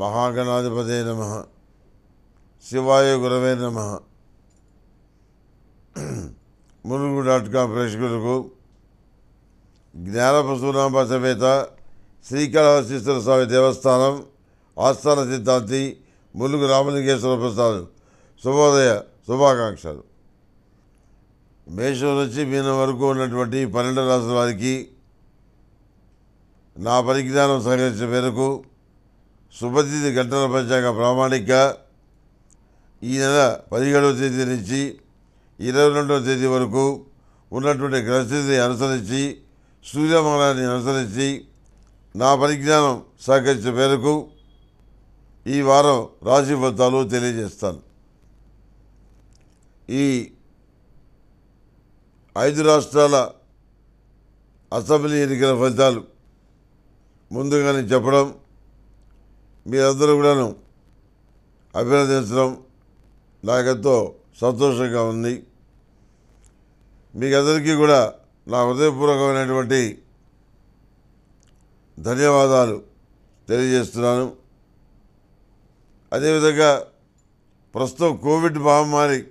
మహాగణాధిపతే నమ. శివాయ గురవే నమ. ములుగు డాట్ కామ్ ప్రేక్షకులకు జ్ఞానపశునామ సమేత శ్రీకాళహస్తీశ్వర స్వామి దేవస్థానం ఆస్థాన సిద్ధాంతి ములుగు రామలింగేశ్వర ప్రసాద్. శుభోదయ శుభాకాంక్షలు. మేషం నుంచి మీనం వరకు ఉన్నటువంటి పన్నెండు రాసుల వారికి నా పరిజ్ఞానం సహకరించిన మేరకు శుభతిథి గంటల పంచాంగ ప్రామాణిక ఈ నెల పదిహేడవ తేదీ నుంచి ఇరవై రెండవ తేదీ వరకు ఉన్నటువంటి గ్రహస్థితిని అనుసరించి సూర్యమంగళాన్ని అనుసరించి నా పరిజ్ఞానం సహకరించిన మేరకు ఈ వారం రాశి ఫలితాలు తెలియజేస్తాను. ఈ ఐదు రాష్ట్రాల అసెంబ్లీ ఎన్నికల ఫలితాలు ముందుగానే చెప్పడం మీరందరూ కూడాను అభినందించడం నాకెంతో సంతోషంగా ఉంది. మీకందరికీ కూడా నా హృదయపూర్వకమైనటువంటి ధన్యవాదాలు తెలియజేస్తున్నాను. అదేవిధంగా ప్రస్తుతం కోవిడ్ మహమ్మారి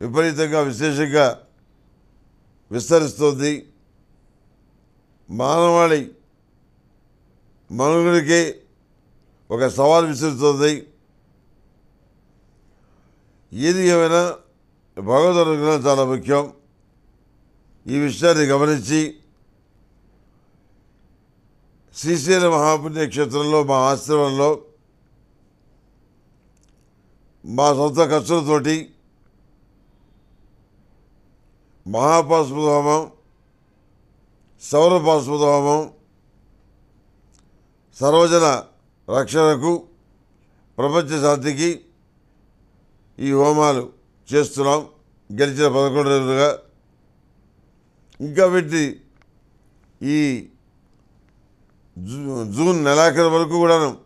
విపరీతంగా విశేషంగా విస్తరిస్తోంది. మానవాళి మనుగుడికి ఒక సవాల్ విసురుతుంది. ఏది ఏమైనా భగవద్ అనుగ్రహం చాలా ముఖ్యం. ఈ విషయాన్ని గమనించి శ్రీశైల మహాపుణ్యక్షేత్రంలో మా ఆశ్రమంలో మా సొంత ఖర్చులతోటి మహాపాస్పద హోమం సౌరపాస్పద హోమం సర్వజన రక్షణకు ప్రపంచ శాంతికి ఈ హోమాలు చేస్తున్నాం. గెలిచిన పదకొండు రోజులుగా. ఇంకా వీటి ఈ జూ జూన్ నెలాఖరు వరకు కూడాను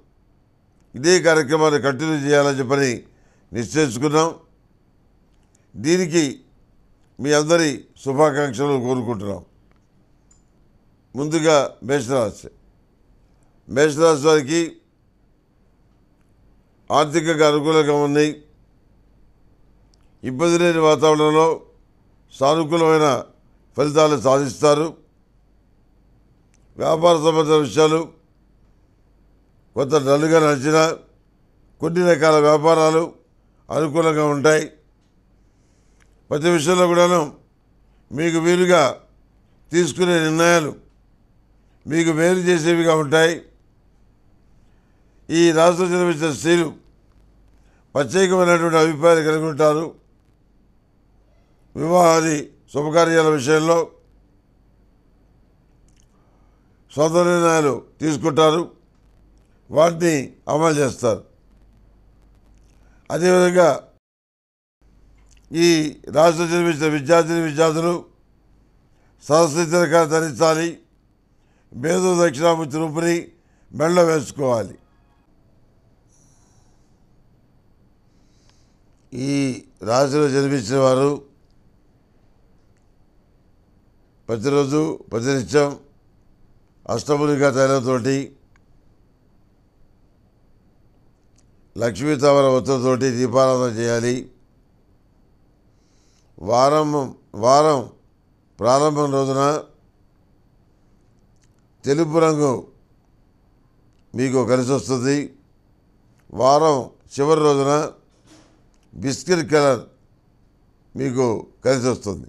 ఇదే కార్యక్రమాన్ని కంటిన్యూ చేయాలని చెప్పని నిశ్చయించుకున్నాం. దీనికి మీ అందరి శుభాకాంక్షలు కోరుకుంటున్నాం. ముందుగా మేషరాశి. మేషరాశి వారికి ఆర్థికంగా అనుకూలంగా ఉంది. ఇబ్బంది లేని వాతావరణంలో సానుకూలమైన ఫలితాలు సాధిస్తారు. వ్యాపార సంబంధించిన విషయాలు కొంత డల్గా నడిచిన కొన్ని రకాల వ్యాపారాలు అనుకూలంగా ఉంటాయి. ప్రతి విషయంలో కూడాను మీకు వీలుగా తీసుకునే నిర్ణయాలు మీకు మేలు చేసేవిగా ఉంటాయి. ఈ రాష్ట్రం జన్మించిన స్త్రీలు ప్రత్యేకమైనటువంటి అభిప్రాయాలు కలిగి ఉంటారు వివాహాది శుభకార్యాల విషయంలో సొంత నిర్ణయాలు తీసుకుంటారు. వాటిని అమలు చేస్తారు. అదేవిధంగా ఈ రాష్ట్ర జన్మించిన విద్యార్థిని విద్యార్థులు సరస్వతి తిరకాలు ధరించాలి. మేధో దక్షిణామూర్తి రూపుని మెళ్ళ వేసుకోవాలి. ఈ రాశిలో జన్మించిన వారు ప్రతిరోజు ప్రతినిత్యం అష్టములిగా తైలంతోటి లక్ష్మీ తవర ఒత్తుతోటి దీపారాధన చేయాలి. వారం వారం ప్రారంభం రోజున తెలుపు రంగు మీకు కలిసి వస్తుంది. వారం చివరి రోజున బిస్కెట్ కలర్ మీకు కలిసి వస్తుంది.